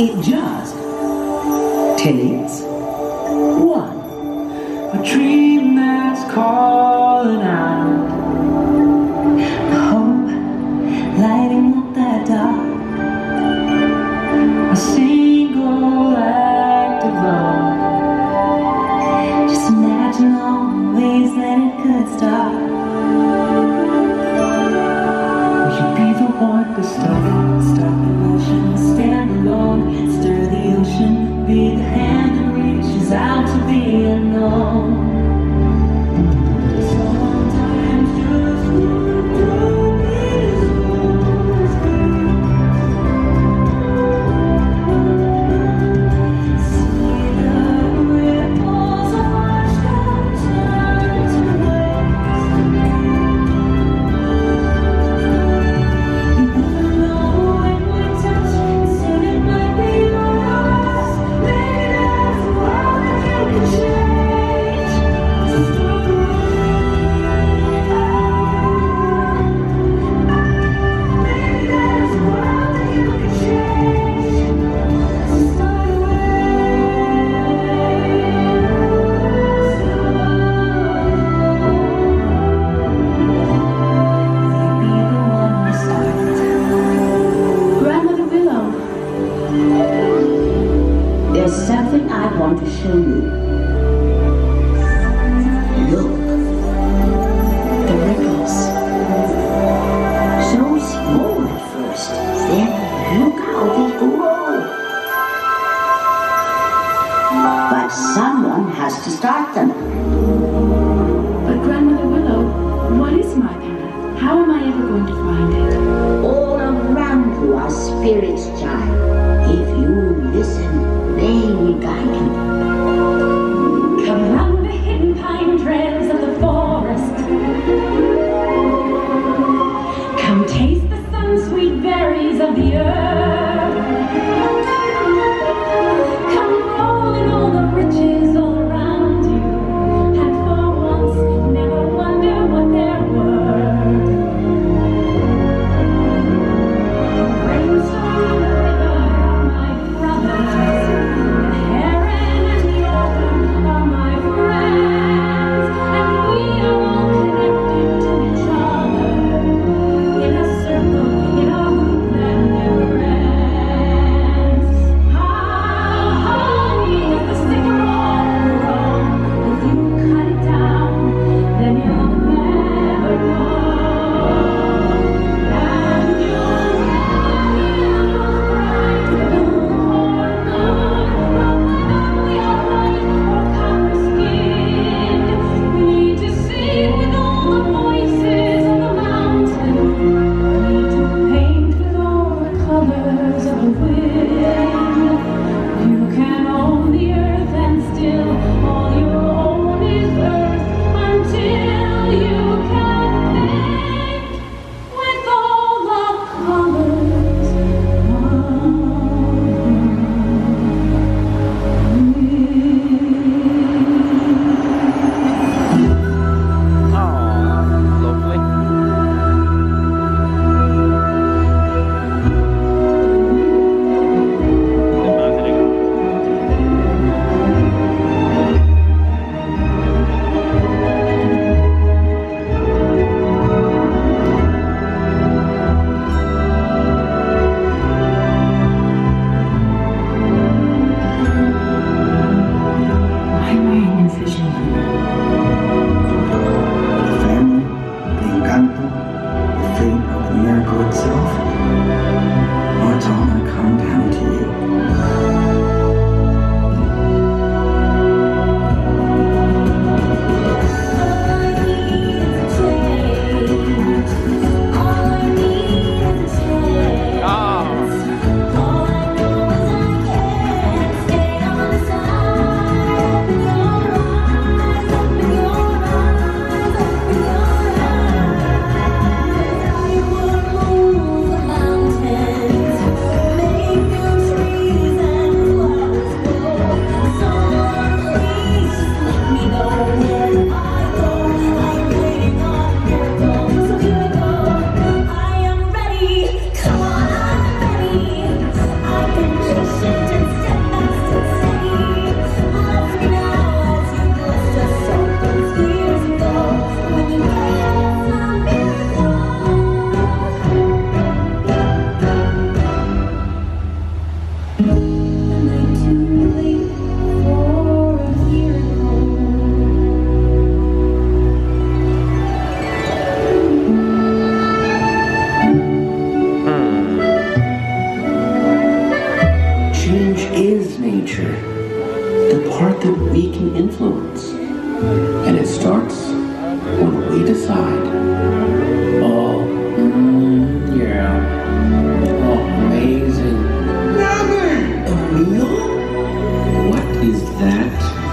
It just takes one. A dream that's calling out.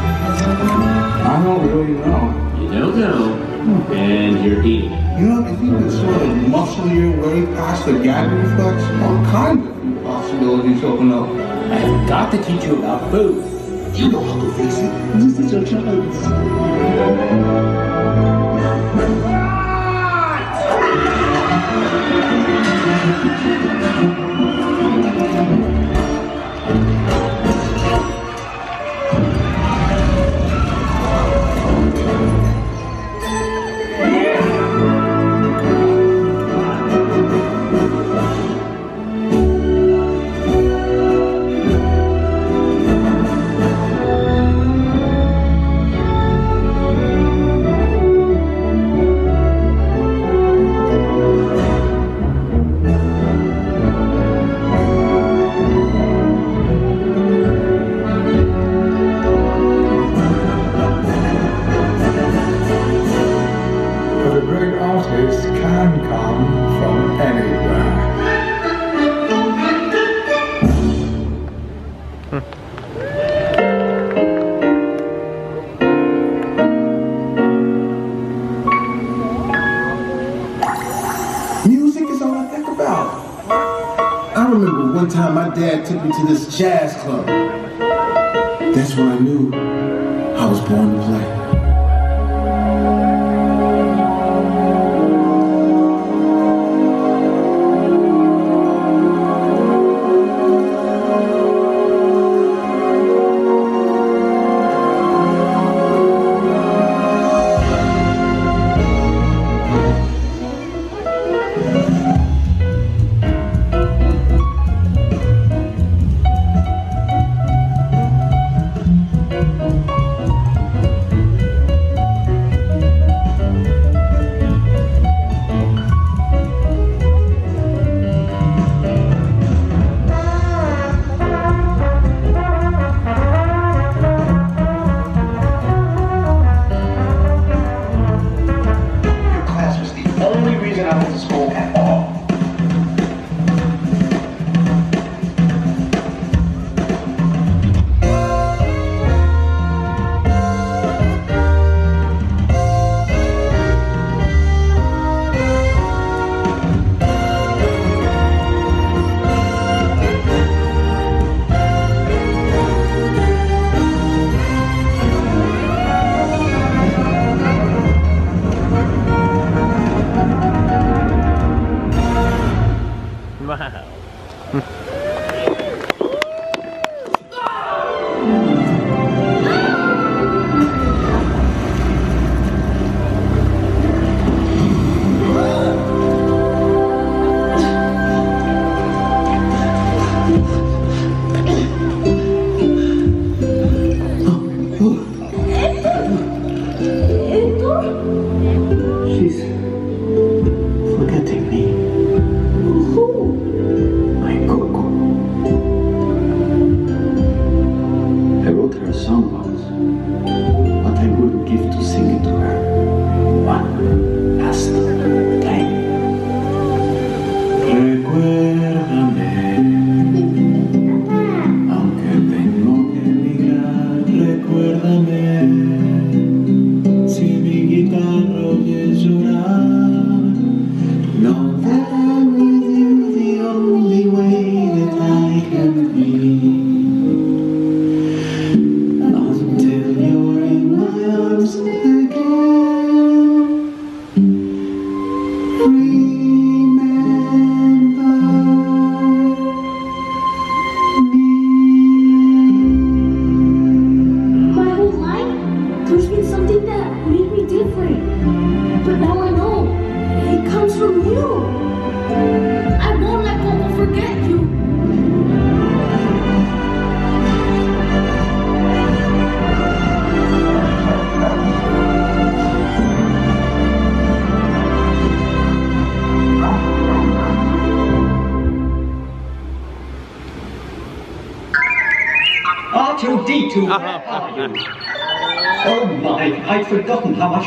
I don't really know. You don't know, and you're eating. You know, if you can sort of muscle your way past the gag reflex, all kinds of new possibilities open up. I have got to teach you about food. You know how to fix it. This is your chance. club. That's what I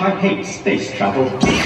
I hate space travel.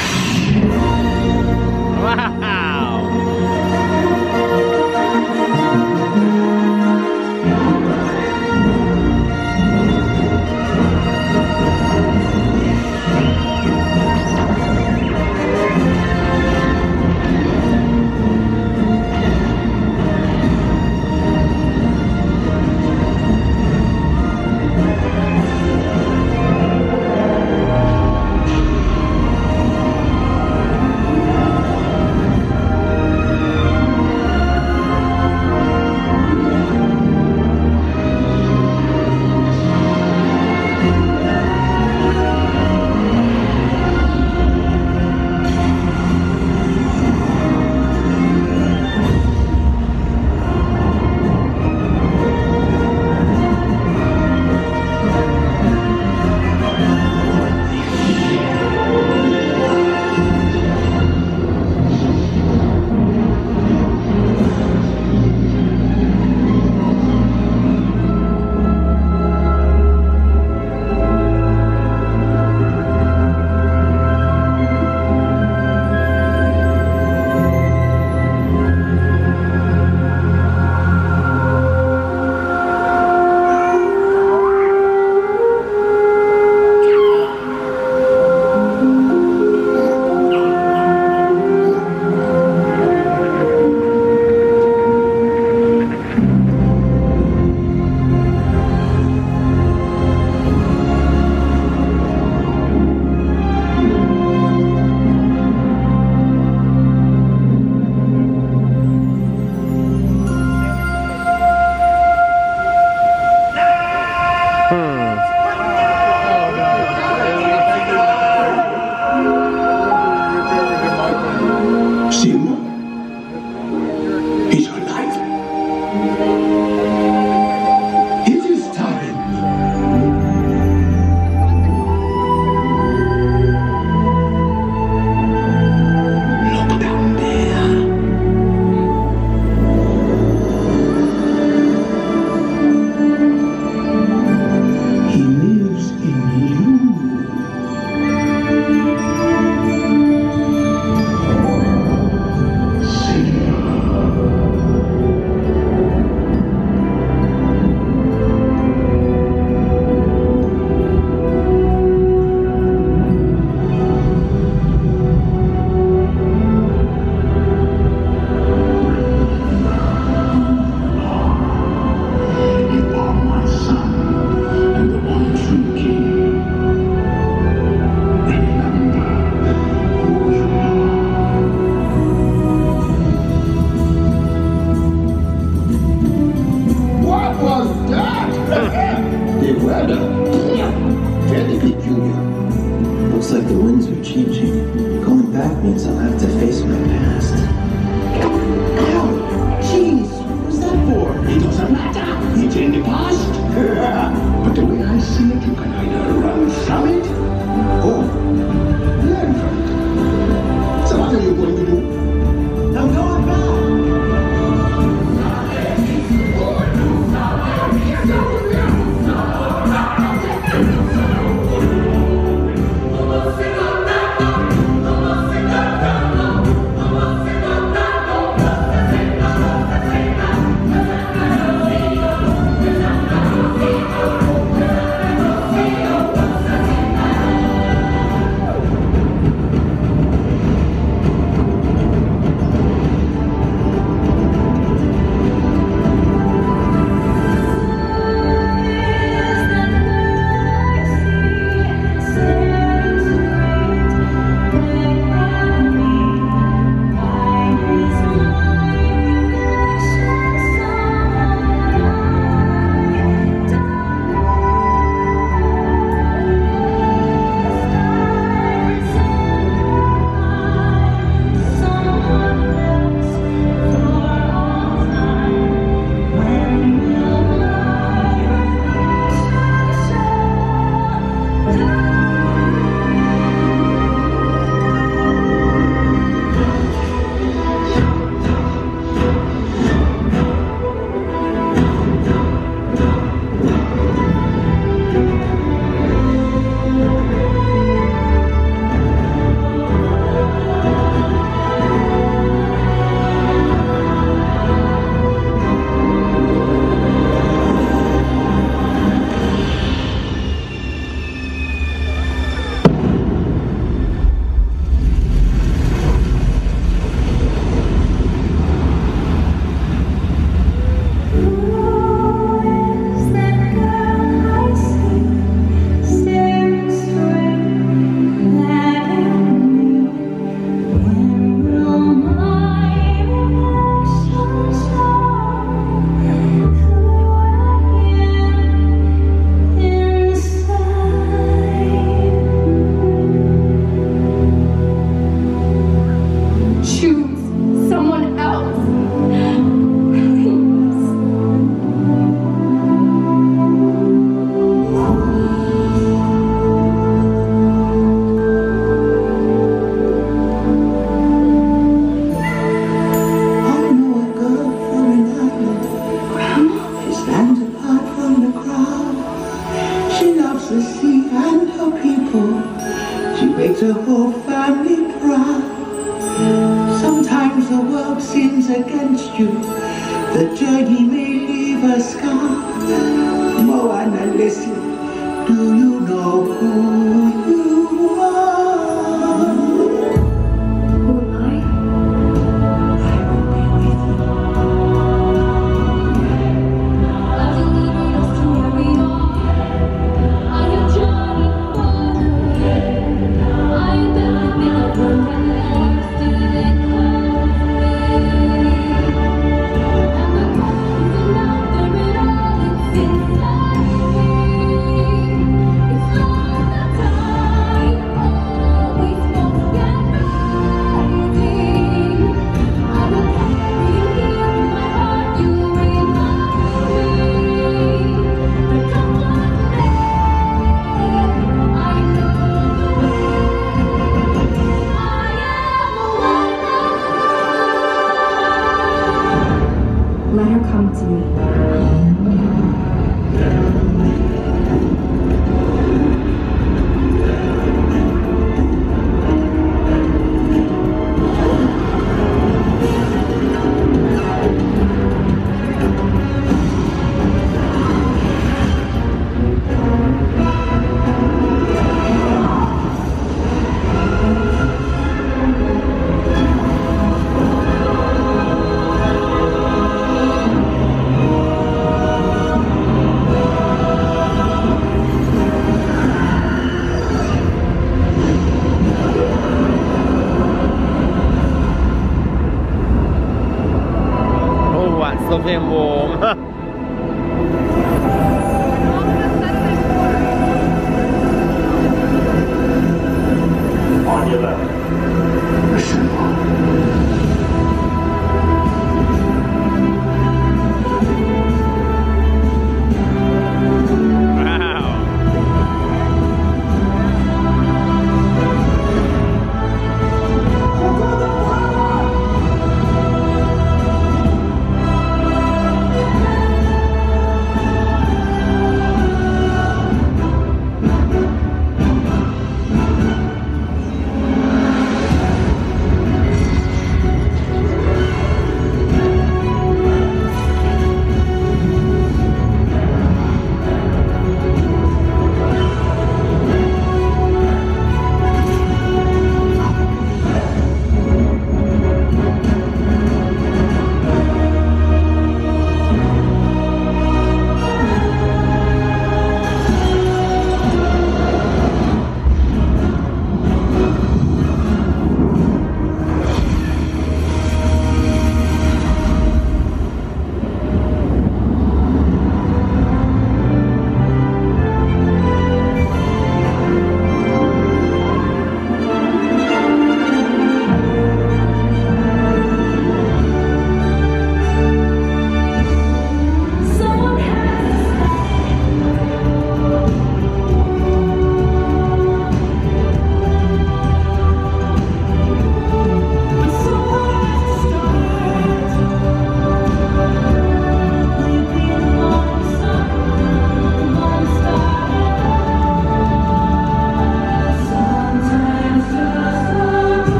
The whole family pride. Sometimes the world seems against you.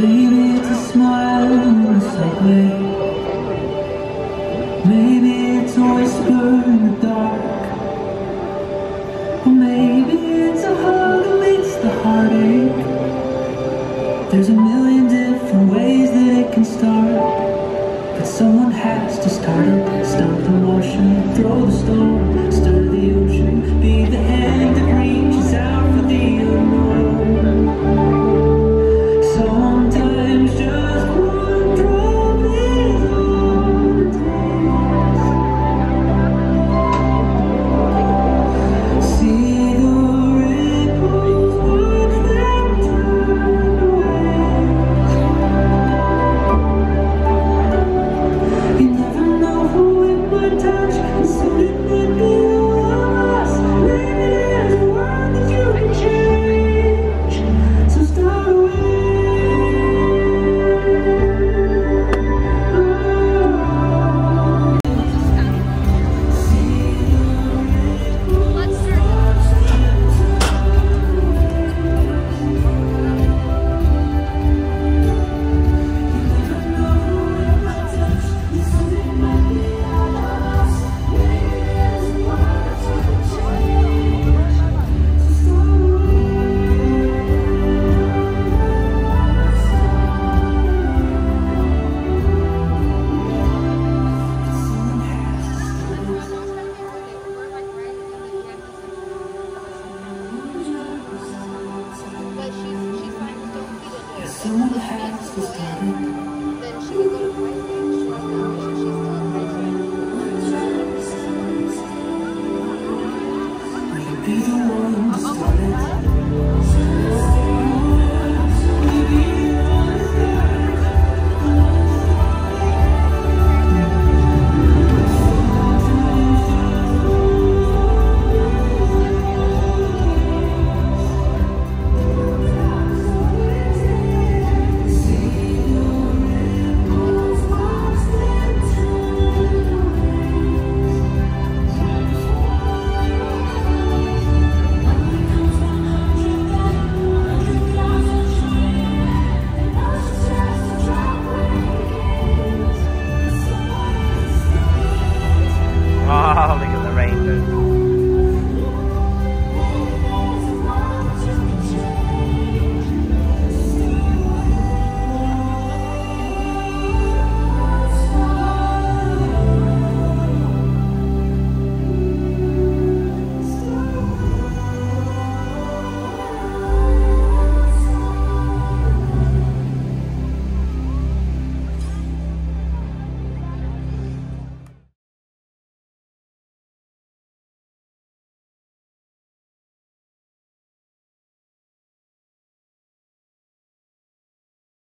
Maybe it's a smile in the subway. Maybe it's a whisper in the dark. Or maybe it's a hug that amidst the heartache. There's a million different ways that it can start. But someone has to start it. Stop the motion, throw the stone,